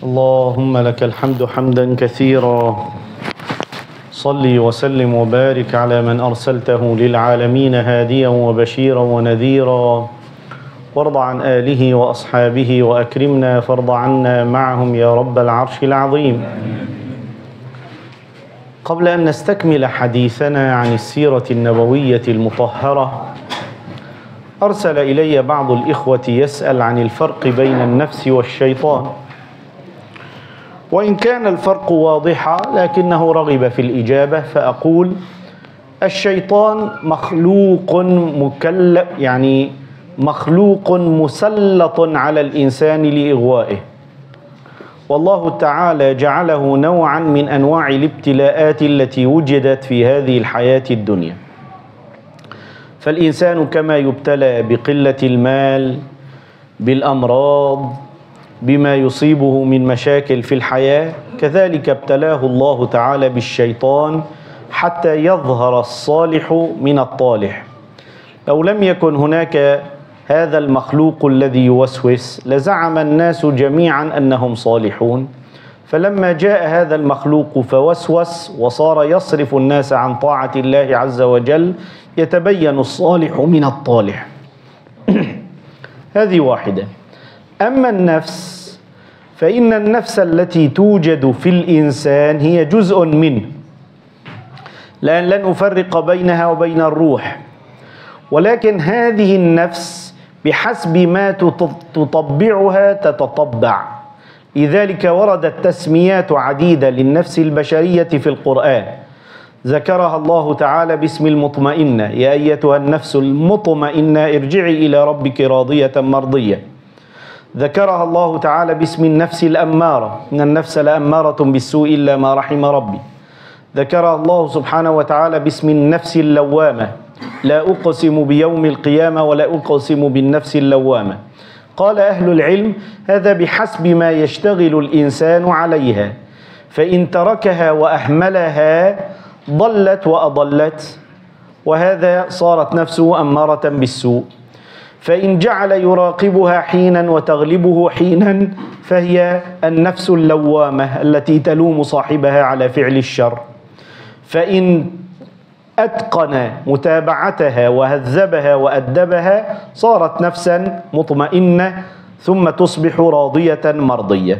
اللهم لك الحمد حمدا كثيرا. صل وسلم وبارك على من أرسلته للعالمين هاديا وبشيرا ونذيرا. وارض عن آله وأصحابه وأكرمنا فارض عنا معهم يا رب العرش العظيم. قبل أن نستكمل حديثنا عن السيرة النبوية المطهرة أرسل إلي بعض الإخوة يسأل عن الفرق بين النفس والشيطان. وإن كان الفرق واضحا لكنه رغب في الإجابة فأقول الشيطان مخلوق مكلف يعني مخلوق مسلط على الإنسان لإغوائه. والله تعالى جعله نوعا من أنواع الابتلاءات التي وجدت في هذه الحياة الدنيا. فالإنسان كما يبتلى بقلة المال بالأمراض بما يصيبه من مشاكل في الحياة كذلك ابتلاه الله تعالى بالشيطان حتى يظهر الصالح من الطالح. لو لم يكن هناك هذا المخلوق الذي يوسوس لزعم الناس جميعا أنهم صالحون. فلما جاء هذا المخلوق فوسوس وصار يصرف الناس عن طاعة الله عز وجل يتبين الصالح من الطالح. هذه واحدة. أما النفس فإن النفس التي توجد في الإنسان هي جزء منه لأن لن أفرق بينها وبين الروح. ولكن هذه النفس بحسب ما تطبعها تتطبع. لذلك وردت تسميات عديدة للنفس البشرية في القرآن. ذكرها الله تعالى باسم المطمئنة. يا أيتها النفس المطمئنة ارجعي إلى ربك راضية مرضية. ذكرها الله تعالى باسم النفس الأمارة. إن النفس لأمارة بالسوء إلا ما رحم ربي. ذكرها الله سبحانه وتعالى باسم النفس اللوامة. لا أقسم بيوم القيامة ولا أقسم بالنفس اللوامة. قال أهل العلم هذا بحسب ما يشتغل الإنسان عليها. فإن تركها وأهملها ضلت وأضلت. وهذا صارت نفسه أمارة بالسوء. فإن جعل يراقبها حينا وتغلبه حينا فهي النفس اللوامة التي تلوم صاحبها على فعل الشر. فإن أتقن متابعتها وهذبها وأدبها صارت نفسا مطمئنة ثم تصبح راضية مرضية.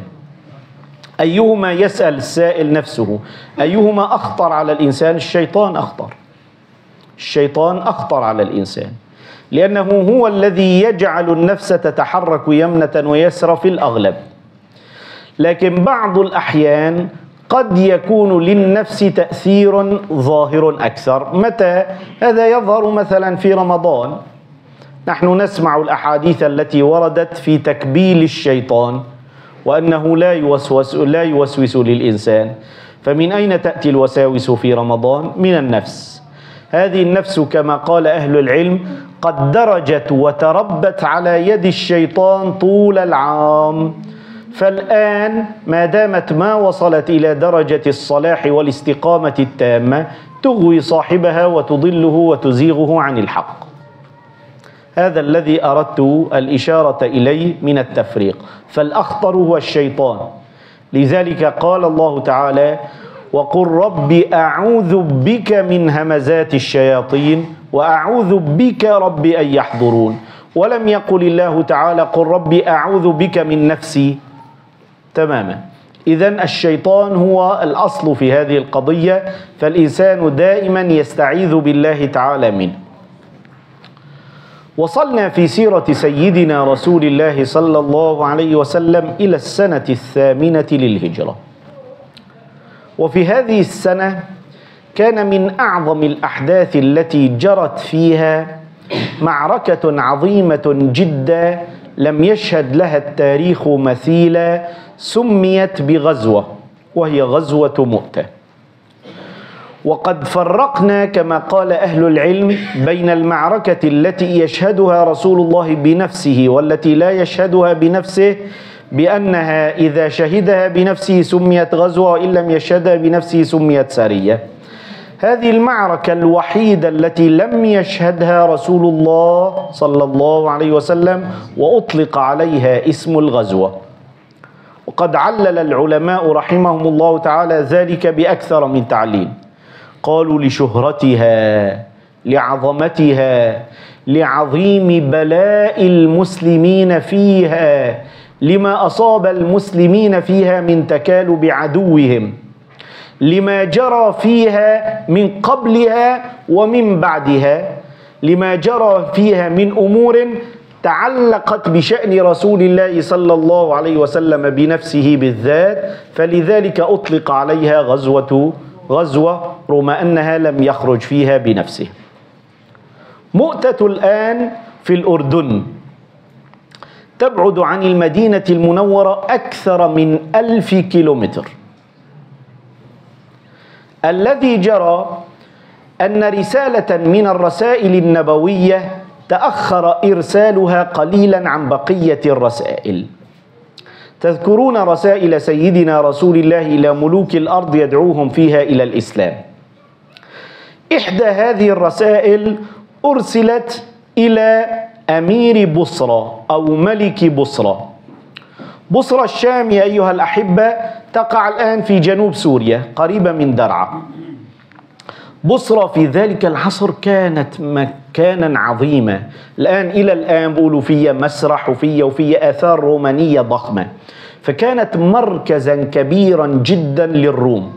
أيهما يسأل السائل نفسه؟ أيهما أخطر على الإنسان؟ الشيطان أخطر. الشيطان أخطر على الإنسان. لأنه هو الذي يجعل النفس تتحرك يمنة ويسرى في الأغلب. لكن بعض الأحيان قد يكون للنفس تأثير ظاهر أكثر. متى؟ هذا يظهر مثلا في رمضان. نحن نسمع الأحاديث التي وردت في تكبيل الشيطان وأنه لا يوسوس لا يوسوس للإنسان. فمن أين تأتي الوساوس في رمضان؟ من النفس. هذه النفس كما قال أهل العلم قد درجت وتربت على يد الشيطان طول العام. فالآن ما دامت ما وصلت إلى درجة الصلاح والاستقامة التامة تغوي صاحبها وتضله وتزيغه عن الحق. هذا الذي أردت الإشارة إليه من التفريق. فالأخطر هو الشيطان. لذلك قال الله تعالى وقل رب أعوذ بك من همزات الشياطين وأعوذ بك رب أن يحضرون. ولم يقل الله تعالى قل رب أعوذ بك من نفسي. تماما. اذا الشيطان هو الأصل في هذه القضية فالإنسان دائما يستعيذ بالله تعالى منه. وصلنا في سيرة سيدنا رسول الله صلى الله عليه وسلم إلى السنة الثامنة للهجرة. وفي هذه السنة كان من أعظم الأحداث التي جرت فيها معركة عظيمة جدا لم يشهد لها التاريخ مثيلا سميت بغزوة وهي غزوة مؤتة. وقد فرقنا كما قال أهل العلم بين المعركة التي يشهدها رسول الله بنفسه والتي لا يشهدها بنفسه بأنها إذا شهدها بنفسه سميت غزوة وإن لم يشهدها بنفسه سميت سريه هذه المعركة الوحيدة التي لم يشهدها رسول الله صلى الله عليه وسلم وأطلق عليها اسم الغزوة. وقد علل العلماء رحمهم الله تعالى ذلك بأكثر من تعليل. قالوا لشهرتها لعظمتها لعظيم بلاء المسلمين فيها لما أصاب المسلمين فيها من تكالب عدوهم لما جرى فيها من قبلها ومن بعدها لما جرى فيها من أمور تعلقت بشأن رسول الله صلى الله عليه وسلم بنفسه بالذات فلذلك أطلق عليها غزوة غزوة رغم أنها لم يخرج فيها بنفسه. مؤتة الآن في الأردن. تبعد عن المدينة المنورة أكثر من ألف كيلومتر. الذي جرى أن رسالة من الرسائل النبوية تأخر إرسالها قليلا عن بقية الرسائل. تذكرون رسائل سيدنا رسول الله إلى ملوك الأرض يدعوهم فيها إلى الإسلام. إحدى هذه الرسائل أرسلت إلى أمير بصرى أو ملك بصرى بصرى الشام يا أيها الأحبة تقع الآن في جنوب سوريا قريبة من درعا. بصرى في ذلك العصر كانت مكانا عظيما. الآن إلى الآن بيقولوا فيها مسرح وفيها وفيها آثار رومانية ضخمة. فكانت مركزا كبيرا جدا للروم.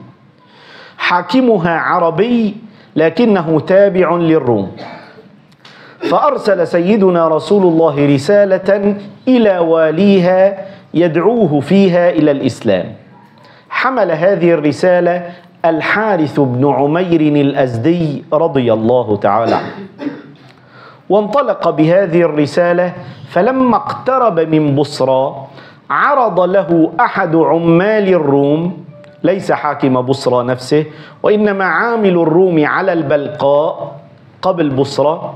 حاكمها عربي لكنه تابع للروم. فأرسل سيدنا رسول الله رسالة إلى واليها يدعوه فيها إلى الإسلام. حمل هذه الرسالة الحارث بن عمير الأزدي رضي الله تعالى عنه. وانطلق بهذه الرسالة فلما اقترب من بصرى عرض له أحد عمال الروم ليس حاكم بصرى نفسه وإنما عامل الروم على البلقاء قبل بصرى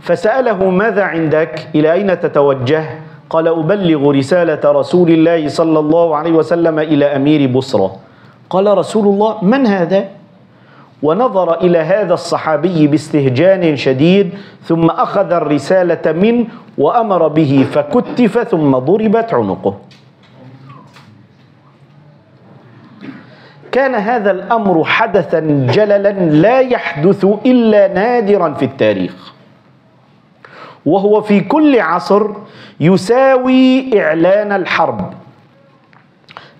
فسأله ماذا عندك؟ إلى أين تتوجه؟ قال أبلغ رسالة رسول الله صلى الله عليه وسلم إلى أمير بصرة. قال رسول الله من هذا؟ ونظر إلى هذا الصحابي باستهجان شديد ثم أخذ الرسالة منه وأمر به فكتف ثم ضربت عنقه. كان هذا الأمر حدثا جللا لا يحدث إلا نادرا في التاريخ. وهو في كل عصر يساوي إعلان الحرب.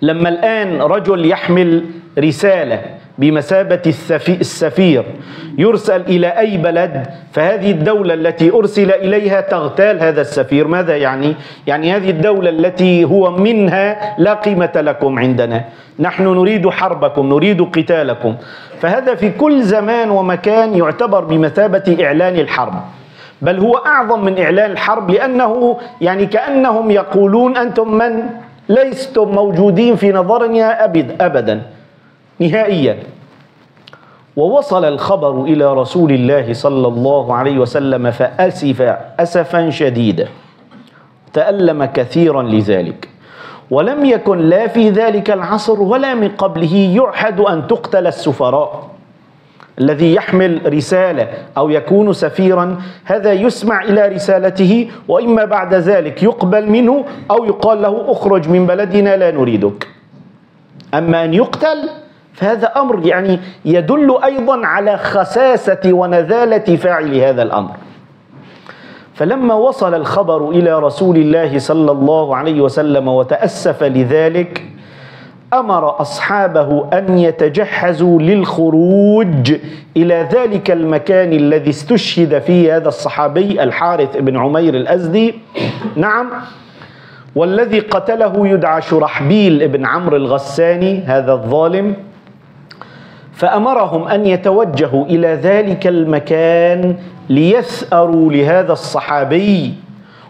لما الآن رجل يحمل رسالة بمثابة السفير يرسل إلى أي بلد فهذه الدولة التي أرسل إليها تغتال هذا السفير. ماذا يعني؟ يعني هذه الدولة التي هو منها لا قيمة لكم عندنا. نحن نريد حربكم نريد قتالكم. فهذا في كل زمان ومكان يعتبر بمثابة إعلان الحرب. بل هو أعظم من إعلان الحرب لأنه يعني كأنهم يقولون أنتم من لستم موجودين في نظرنا أبد ابدا نهائيا. ووصل الخبر إلى رسول الله صلى الله عليه وسلم فاسف اسفا شديدا تألم كثيرا لذلك. ولم يكن لا في ذلك العصر ولا من قبله يعهد أن تقتل السفراء. الذي يحمل رسالة أو يكون سفيرا هذا يسمع إلى رسالته وإما بعد ذلك يقبل منه أو يقال له أخرج من بلدنا لا نريدك. أما أن يقتل فهذا أمر يعني يدل أيضا على خساسة ونذالة فاعل هذا الأمر. فلما وصل الخبر إلى رسول الله صلى الله عليه وسلم وتأسف لذلك أمر أصحابه أن يتجهزوا للخروج إلى ذلك المكان الذي استشهد فيه هذا الصحابي الحارث بن عمير الأزدي. نعم. والذي قتله يدعى شرحبيل بن عمرو الغساني هذا الظالم. فأمرهم أن يتوجهوا إلى ذلك المكان ليثاروا لهذا الصحابي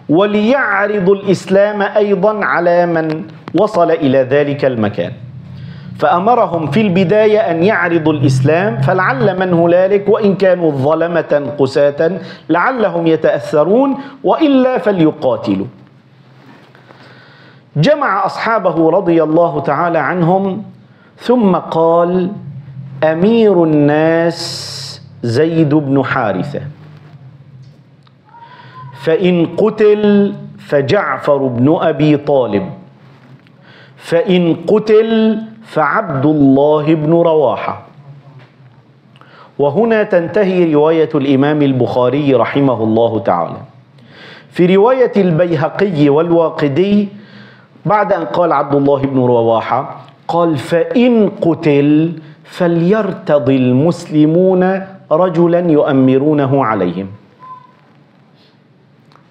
وليعرضوا الإسلام أيضا على من وصل إلى ذلك المكان. فأمرهم في البداية أن يعرضوا الإسلام فلعل من هنالك وإن كانوا ظلمة قساة لعلهم يتأثرون وإلا فليقاتلوا. جمع أصحابه رضي الله تعالى عنهم ثم قال أمير الناس زيد بن حارثة. فإن قتل فجعفر بن أبي طالب. فإن قتل فعبد الله بن رواحة. وهنا تنتهي رواية الإمام البخاري رحمه الله تعالى. في رواية البيهقي والواقدي بعد أن قال عبد الله بن رواحة قال فإن قتل فليرتضي المسلمون رجلا يؤمرونه عليهم.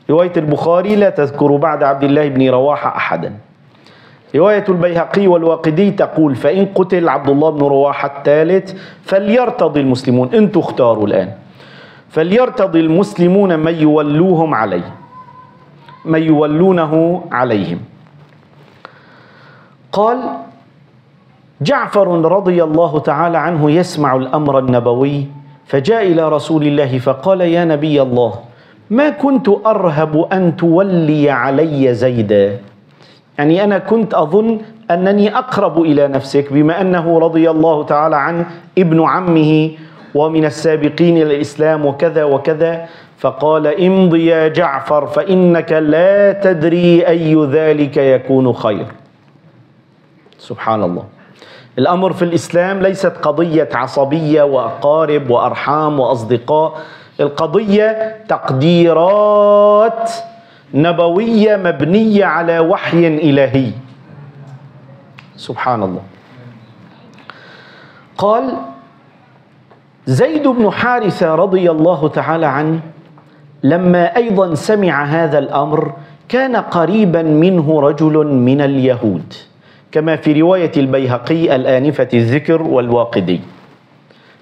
رواية البخاري لا تذكر بعد عبد الله بن رواحة أحدا. رواية البيهقي والواقدي تقول فإن قتل عبد الله بن رواحة الثالث فليرتضي المسلمون. أنتم اختاروا الآن. فليرتضي المسلمون من يولوهم عليه من يولونه عليهم. قال جعفر رضي الله تعالى عنه يسمع الأمر النبوي فجاء إلى رسول الله فقال يا نبي الله ما كنت أرهب أن تولي علي زيدا؟ يعني أنا كنت أظن أنني أقرب إلى نفسك بما أنه رضي الله تعالى عنه ابن عمه ومن السابقين إلى الإسلام وكذا وكذا فقال امض يا جعفر فإنك لا تدري أي ذلك يكون خير. سبحان الله. الأمر في الإسلام ليست قضية عصبية وأقارب وأرحام وأصدقاء القضية تقديرات نبوية مبنية على وحي إلهي. سبحان الله. قال زيد بن حارثة رضي الله تعالى عنه لما أيضا سمع هذا الأمر كان قريبا منه رجل من اليهود كما في رواية البيهقي الآنفة الذكر والواقدي.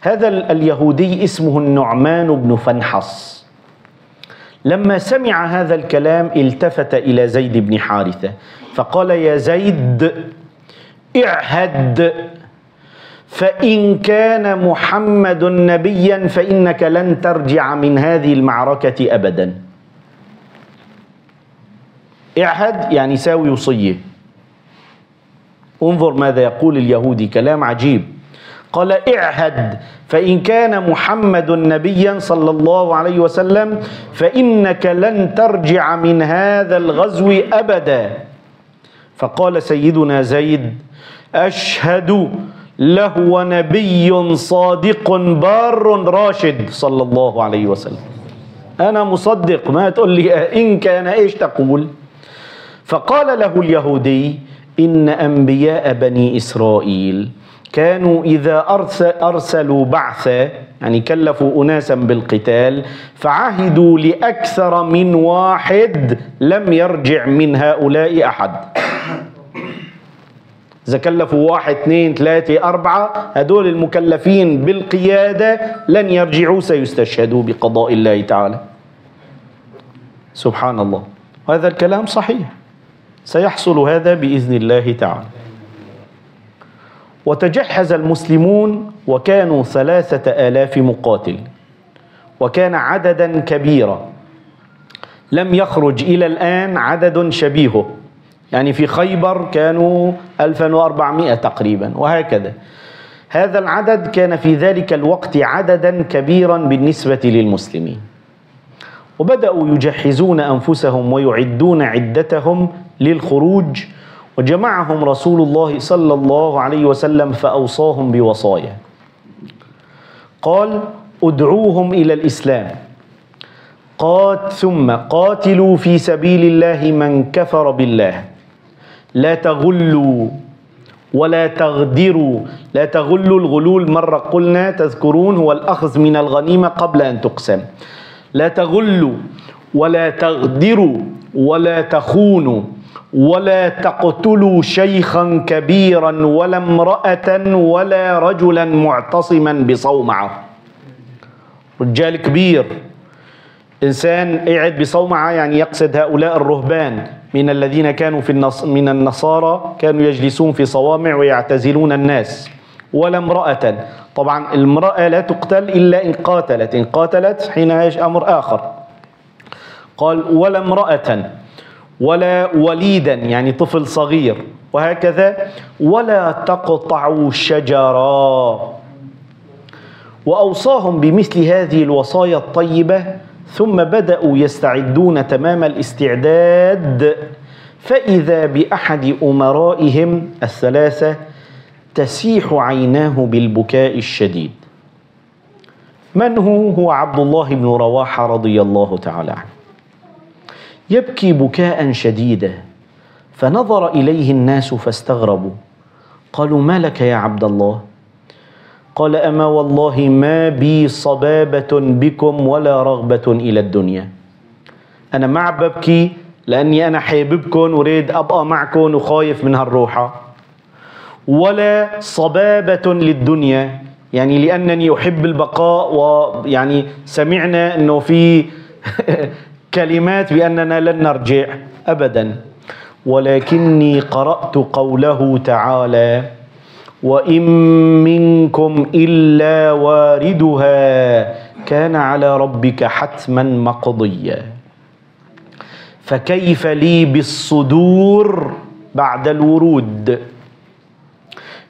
هذا اليهودي اسمه النعمان بن فنحص. لما سمع هذا الكلام التفت إلى زيد بن حارثة فقال يا زيد اعهد فإن كان محمد نبيا فإنك لن ترجع من هذه المعركة ابدا. اعهد يعني ساوي وصيه انظر ماذا يقول اليهودي كلام عجيب. قال اعهد فإن كان محمد نبيا صلى الله عليه وسلم فإنك لن ترجع من هذا الغزو ابدا. فقال سيدنا زيد أشهد لهو نبي صادق بار راشد صلى الله عليه وسلم. أنا مصدق ما تقول لي إن كان إيش تقول؟ فقال له اليهودي إن أنبياء بني إسرائيل كانوا إذا أرسلوا بعثا يعني كلفوا اناسا بالقتال فعهدوا لأكثر من واحد لم يرجع من هؤلاء أحد. إذا كلفوا واحد اثنين ثلاثة أربعة هدول المكلفين بالقيادة لن يرجعوا سيستشهدوا بقضاء الله تعالى. سبحان الله. وهذا الكلام صحيح. سيحصل هذا بإذن الله تعالى. وتجهز المسلمون وكانوا ثلاثة آلاف مقاتل وكان عددا كبيرا. لم يخرج إلى الآن عدد شبيهه. يعني في خيبر كانوا 1400 تقريبا وهكذا. هذا العدد كان في ذلك الوقت عددا كبيرا بالنسبة للمسلمين. وبدأوا يجهزون أنفسهم ويعدون عدتهم للخروج وجمعهم رسول الله صلى الله عليه وسلم فأوصاهم بوصايا. قال ادعوهم إلى الإسلام. قات ثم قاتلوا في سبيل الله من كفر بالله. لا تغلوا ولا تغدروا. لا تغلوا الغلول. مرة قلنا تذكرون هو الأخذ من الغنيمة قبل أن تقسم. لا تغلوا ولا تغدروا ولا تخونوا. ولا تقتلوا شيخا كبيرا ولا امرأة ولا رجلا معتصما بصومعة رجال كبير. إنسان قاعد بصومعة يعني يقصد هؤلاء الرهبان من الذين كانوا في النص من النصارى كانوا يجلسون في صوامع ويعتزلون الناس ولا امرأة. طبعا المرأة لا تقتل إلا إن قاتلت إن قاتلت حينها أمر آخر. قال ولا امرأة. ولا وليدا يعني طفل صغير. وهكذا ولا تقطعوا شجرا. وأوصاهم بمثل هذه الوصايا الطيبة ثم بدأوا يستعدون تمام الاستعداد. فإذا بأحد أمرائهم الثلاثة تسيح عيناه بالبكاء الشديد. من هو؟ هو عبد الله بن رواحة رضي الله تعالى عنه. يبكي بكاء شديدا. فنظر إليه الناس فاستغربوا. قالوا ما لك يا عبد الله؟ قال أما والله ما بي صبابة بكم ولا رغبة إلى الدنيا. أنا ما ببكي لأني أنا حاببكم وريد أبقى معكم وخايف من هالروحة ولا صبابة للدنيا يعني لأنني أحب البقاء ويعني سمعنا أنه في كلمات بأننا لن نرجع أبدا. ولكني قرأت قوله تعالى وإن منكم إلا واردها كان على ربك حتما مقضيا. فكيف لي بالصدور بعد الورود؟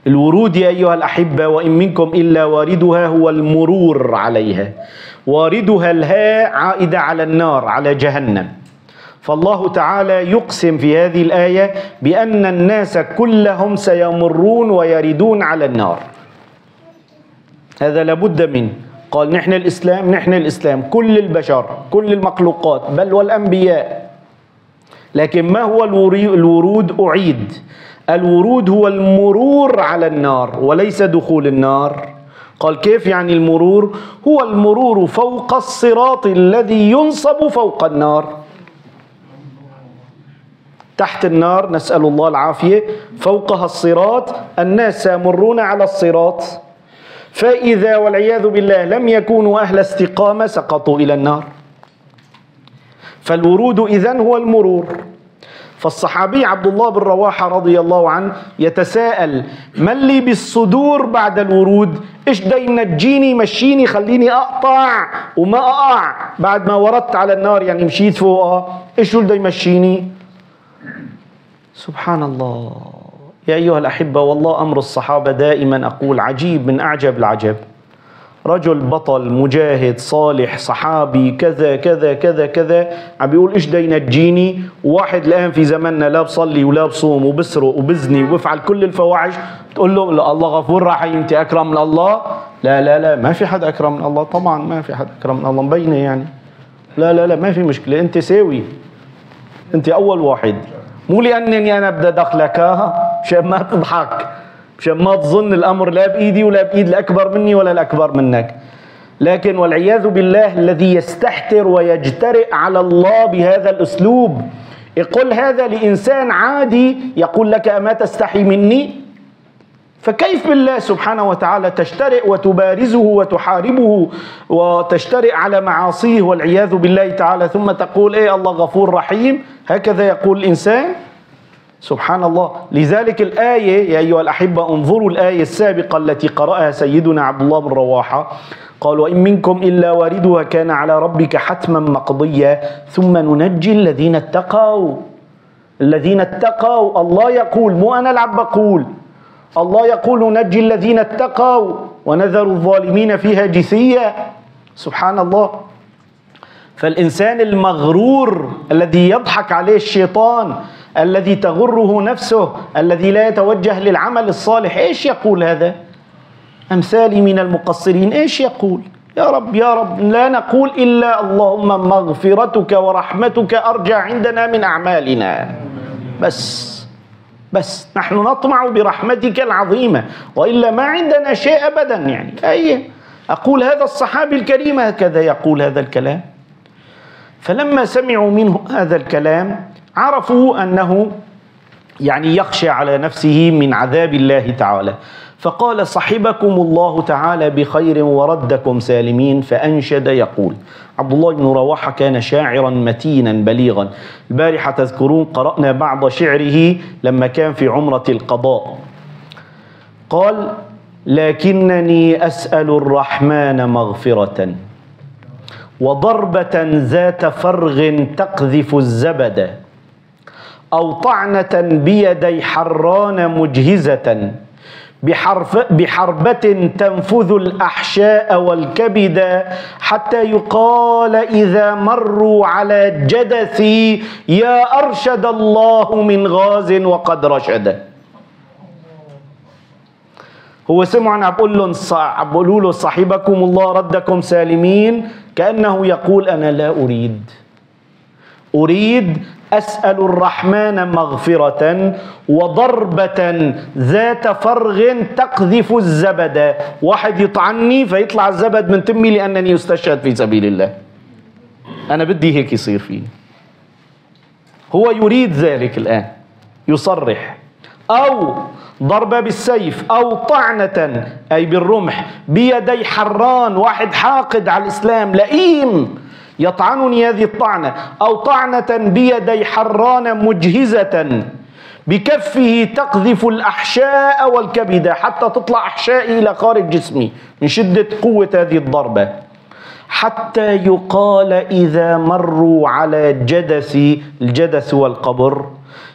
الورود يا أيها الأحبة وإن منكم إلا واردها هو المرور عليها. واردها الهاء عائدة على النار على جهنم. فالله تعالى يقسم في هذه الآية بأن الناس كلهم سيمرون ويردون على النار. هذا لابد منه. قال نحن الإسلام نحن الإسلام كل البشر كل المخلوقات بل والأنبياء. لكن ما هو الورود؟ أعيد. الورود هو المرور على النار وليس دخول النار. قال كيف يعني المرور؟ هو المرور فوق الصراط الذي ينصب فوق النار. تحت النار نسأل الله العافية. فوقها الصراط الناس يمرون على الصراط. فإذا والعياذ بالله لم يكونوا أهل استقامة سقطوا إلى النار. فالورود إذن هو المرور. فالصحابي عبد الله بن رواحة رضي الله عنه يتساءل ما اللي بالصدور بعد الورود؟ إيش دا ينجيني مشيني خليني أقطع وما أقع؟ بعد ما وردت على النار يعني مشيت فوقها إيش اللي يمشيني؟ سبحان الله. يا أيها الأحبة والله أمر الصحابة دائما أقول عجيب من أعجب العجب. رجل بطل مجاهد صالح صحابي كذا كذا كذا كذا. عم بيقول إيش دا ينجيني واحد الآن في زماننا لا بصلي ولا بصوم وبسرق وبزني وبفعل كل الفواحش. بتقول له لا الله غفور رحيم أنت أكرم من الله؟ لا لا لا ما في حد أكرم من الله. طبعا ما في حد أكرم من الله مبينة يعني. لا لا لا ما في مشكلة. أنت ساوي. أنت أول واحد. مو لأنني أنا بدي أدخلك مشان ما تضحك. مشان ما تظن الأمر لا بإيدي ولا بإيد الأكبر مني ولا الأكبر منك. لكن والعياذ بالله الذي يستحتر ويجترئ على الله بهذا الأسلوب. يقول هذا لإنسان عادي يقول لك أما تستحي مني؟ فكيف بالله سبحانه وتعالى تجترئ وتبارزه وتحاربه وتجترئ على معاصيه والعياذ بالله تعالى ثم تقول إيه الله غفور رحيم؟ هكذا يقول الإنسان. سبحان الله. لذلك الآية يا أيها الأحبة انظروا الآية السابقة التي قرأها سيدنا عبد الله بن رواحة. قال وإن منكم إلا واردها كان على ربك حتما مقضيا ثم ننجي الذين اتقوا. الذين اتقوا. الله يقول مو أنا العب بقول. الله يقول ننجي الذين اتقوا ونذر الظالمين فيها جثيا سبحان الله. فالإنسان المغرور الذي يضحك عليه الشيطان الذي تغره نفسه الذي لا يتوجه للعمل الصالح إيش يقول هذا؟ أمثالي من المقصرين إيش يقول؟ يا رب يا رب لا نقول إلا اللهم مغفرتك ورحمتك ارجى عندنا من أعمالنا. بس بس نحن نطمع برحمتك العظيمة وإلا ما عندنا شيء ابدا يعني. أي أقول هذا الصحابي الكريم هكذا يقول هذا الكلام. فلما سمعوا منه هذا الكلام عرفوا أنه يعني يخشى على نفسه من عذاب الله تعالى. فقال صحبكم الله تعالى بخير وردكم سالمين فأنشد يقول عبد الله بن رواحة كان شاعرا متينا بليغا. البارحه تذكرون قرأنا بعض شعره لما كان في عمرة القضاء. قال لكنني أسأل الرحمن مغفرة وضربة ذات فرغ تقذف الزبد. أو طعنة بيدي حران مجهزة. بحرف بحربة تنفذ الأحشاء والكبد حتى يقال إذا مروا على جدثي يا أرشد الله من غاز وقد رشد. هو سمع عم بقول بقولوا له صاحبكم الله ردكم سالمين. كأنه يقول أنا لا أريد. أريد أسأل الرحمن مغفرة وضربة ذات فرغ تقذف الزبد. واحد يطعني فيطلع الزبد من تمي لأنني استشهد في سبيل الله. أنا بدي هيك يصير فيني. هو يريد ذلك الآن. يصرح. أو ضربة بالسيف أو طعنة أي بالرمح بيدي حران واحد حاقد على الإسلام لئيم. يطعنني هذه الطعنة أو طعنة بيدي حران مجهزة. بكفه تقذف الأحشاء والكبد حتى تطلع أحشائي إلى خارج جسمي من شدة قوة هذه الضربة. حتى يقال إذا مروا على جدث الجدث والقبر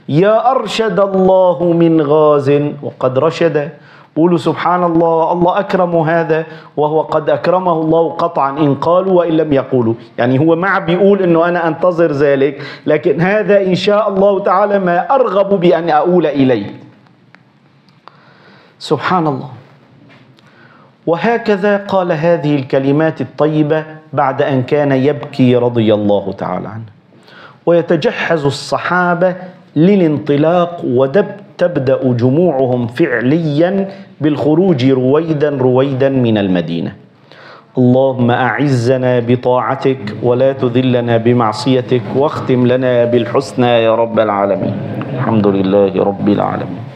يا أرشد الله من غاز وقد رشد. قولوا سبحان الله الله أكرم هذا وهو قد أكرمه الله قطعا. إن قالوا وإن لم يقولوا. يعني هو مع بيقول أنه أنا أنتظر ذلك لكن هذا إن شاء الله تعالى ما أرغب بأن أقول إليه. سبحان الله وهكذا قال هذه الكلمات الطيبة بعد أن كان يبكي رضي الله تعالى عنه. ويتجهز الصحابة للانطلاق ودب تبدأ جموعهم فعليا بالخروج رويدا رويدا من المدينة. اللهم أعزنا بطاعتك ولا تذلنا بمعصيتك واختم لنا بالحسنى يا رب العالمين. الحمد لله رب العالمين.